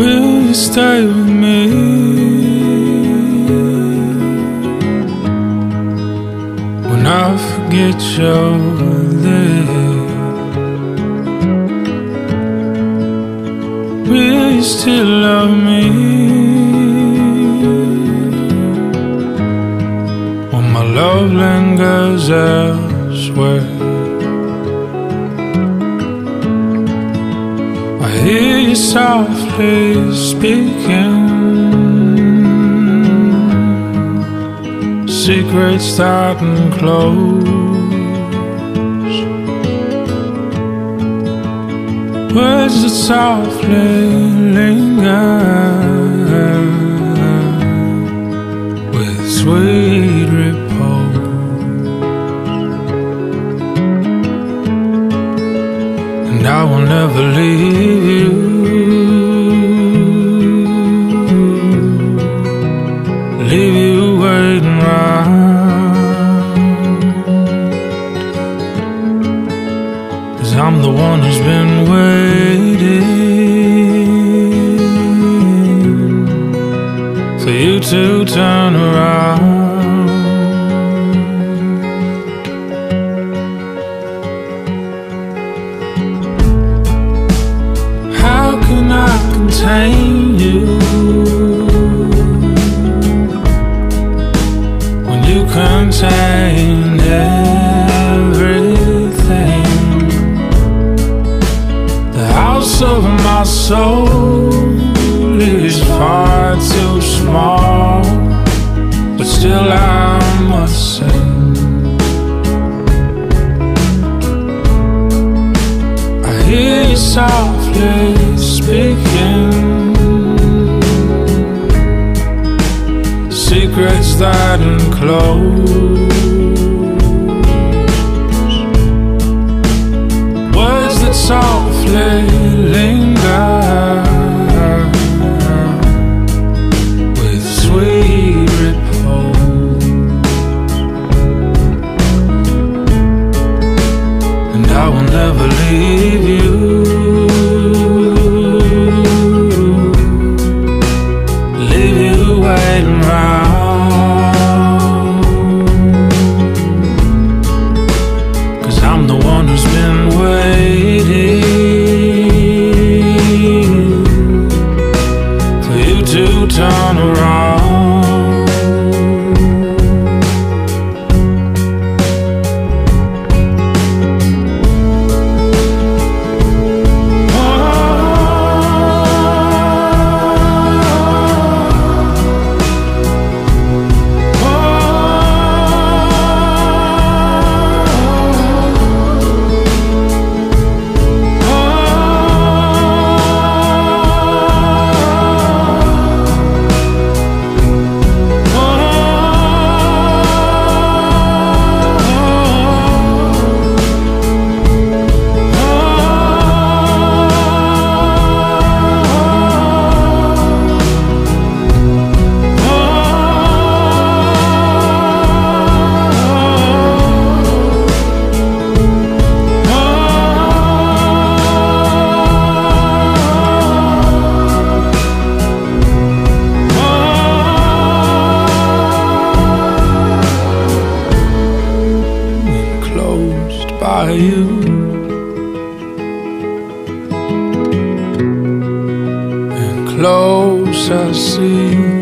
Will you stay with me? When I forget you're there Will you still love me? When my love lingers elsewhere softly speaking. Secrets and close Words that softly linger With sweet repose. And I will never leave you I'm the one who's been waiting. For you to turn around. How can I contain you? When still I must say. I hear you softly speaking Secrets that enclose never by you. And close I see